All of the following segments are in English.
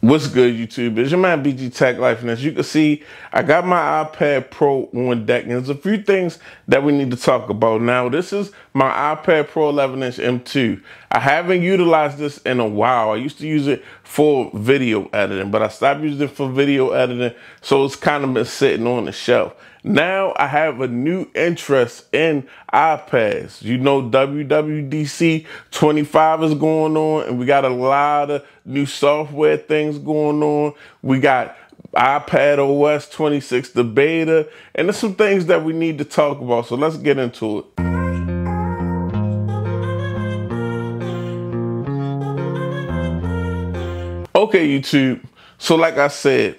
What's good, YouTube? It's your man BG Tech Life, and as you can see, I got my iPad Pro on deck, and there's a few things that we need to talk about. Now, this is my iPad Pro 11-inch M2. I haven't utilized this in a while. I used to use it for video editing, but I stopped using it for video editing, so it's kind of been sitting on the shelf. Now I have a new interest in iPads. You know, WWDC 25 is going on, and we got a lot of new software things going on. We got iPad OS 26, the beta, and there's some things that we need to talk about. So let's get into it. Okay, YouTube. So like I said,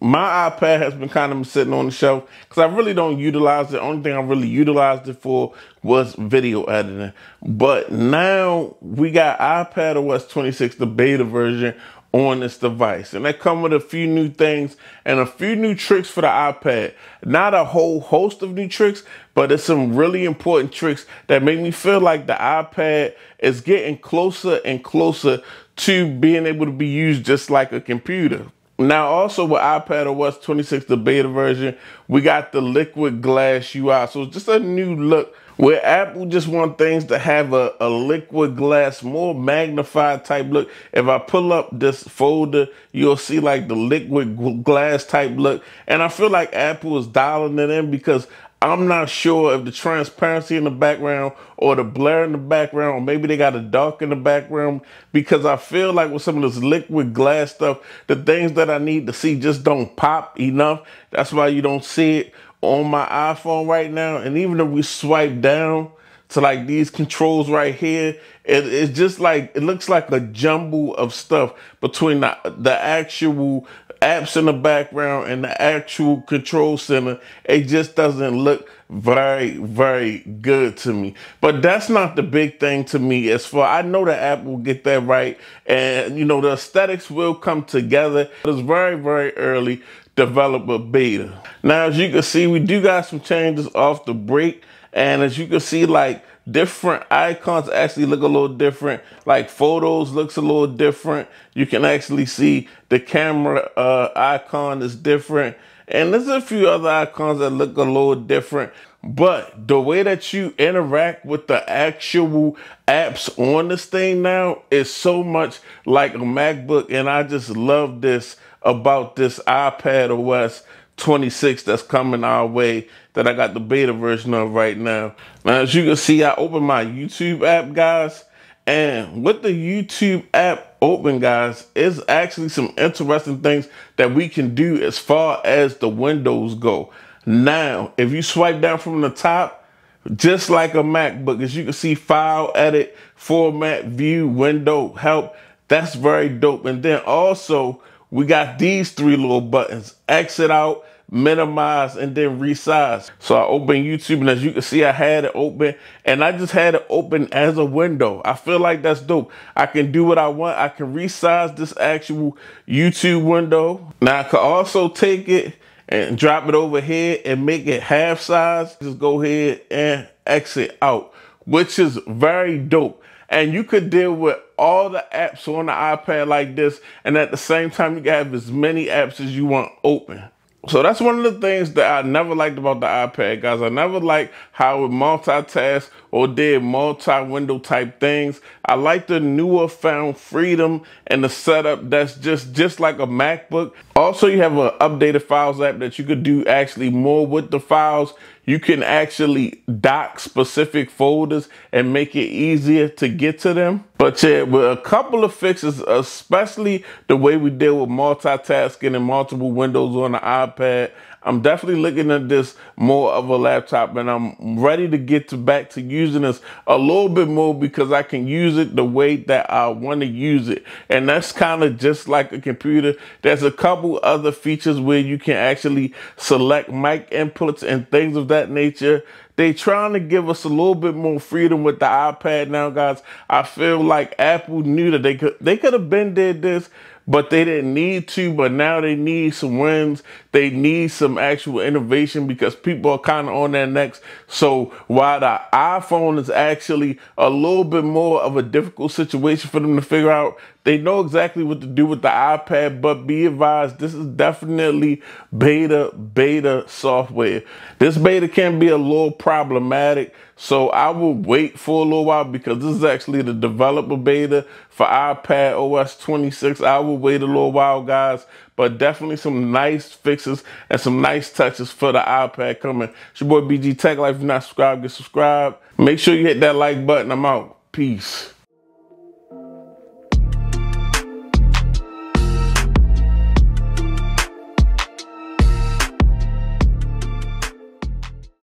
my iPad has been kind of sitting on the shelf because I really don't utilize it. The only thing I really utilized it for was video editing. But now we got iPad OS 26, the beta version, on this device. And they come with a few new things and a few new tricks for the iPad. Not a whole host of new tricks, but it's some really important tricks that make me feel like the iPad is getting closer and closer to being able to be used just like a computer. Now, also with iPad OS 26, the beta version, we got the liquid glass UI. So it's just a new look where Apple just want things to have a, a liquid glass, more magnified type look. If I pull up this folder, you'll see like the liquid glass type look. And I feel like Apple is dialing it in because I'm not sure if the transparency in the background or the blur in the background, or maybe they got a dark in the background, because I feel like with some of this liquid glass stuff, the things that I need to see just don't pop enough. That's why you don't see it on my iPhone right now. And even if we swipe down to like these controls right here, it, it's just like, it looks like a jumble of stuff between the, the actual apps in the background and the actual control center, it just doesn't look very, very good to me. But that's not the big thing to me. As far I know the app will get that right, and you know the aesthetics will come together. It's very, very early developer beta. Now, as you can see, we do got some changes off the break, and as you can see, like different icons actually look a little different. Like photos looks a little different. You can actually see the camera uh, icon is different. And there's a few other icons that look a little different. But the way that you interact with the actual apps on this thing now is so much like a MacBook. And I just love this about this iPad OS 26 that's coming our way that I got the beta version of right now. Now, as you can see, I opened my YouTube app, guys. And with the YouTube app open, guys, is actually some interesting things that we can do as far as the windows go. Now, if you swipe down from the top, just like a MacBook, as you can see, file, edit, format, view, window, help. That's very dope. And then also, we got these three little buttons, exit out, minimize, and then resize. So I open YouTube and as you can see, I had it open and I just had it open as a window. I feel like that's dope. I can do what I want. I can resize this actual YouTube window. Now I could also take it and drop it over here and make it half size. Just go ahead and exit out, which is very dope and you could deal with all the apps on the iPad like this, and at the same time, you can have as many apps as you want open. So that's one of the things that I never liked about the iPad, guys. I never liked how it multitask or did multi-window type things. I like the newer found freedom and the setup that's just, just like a MacBook. Also, you have an updated files app that you could do actually more with the files. You can actually dock specific folders and make it easier to get to them. But yeah, with a couple of fixes, especially the way we deal with multitasking and multiple windows on the iPad, I'm definitely looking at this more of a laptop and I'm ready to get to back to using this a little bit more because I can use it the way that I want to use it. And that's kind of just like a computer. There's a couple other features where you can actually select mic inputs and things of that nature. They trying to give us a little bit more freedom with the iPad now, guys. I feel like Apple knew that they could they could have been did this but they didn't need to. But now they need some wins. They need some actual innovation because people are kind of on their necks. So while the iPhone is actually a little bit more of a difficult situation for them to figure out, They know exactly what to do with the iPad, but be advised, this is definitely beta, beta software. This beta can be a little problematic, so I will wait for a little while because this is actually the developer beta for iPad OS 26. I will wait a little while, guys, but definitely some nice fixes and some nice touches for the iPad coming. It's your boy BG Tech Life. If you're not subscribed, get subscribed. Make sure you hit that like button. I'm out. Peace.